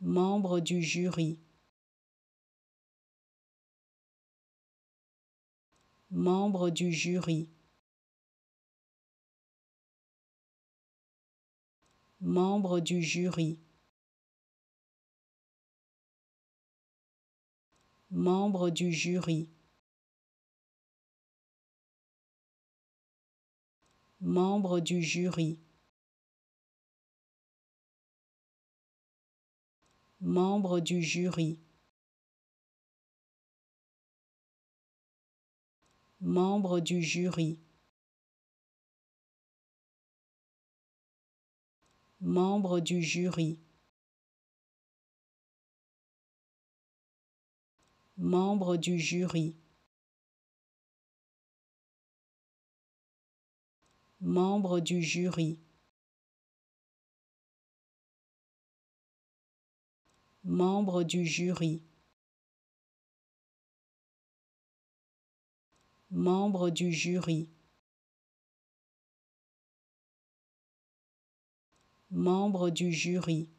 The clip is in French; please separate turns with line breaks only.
Membre du jury. Membre du jury. Membre du jury. Membre du jury. Membre du jury. Membre du jury. Membre du jury. Membre du jury. Membre du jury. Membre du jury. Membre du jury. Membre du jury. Membre du jury.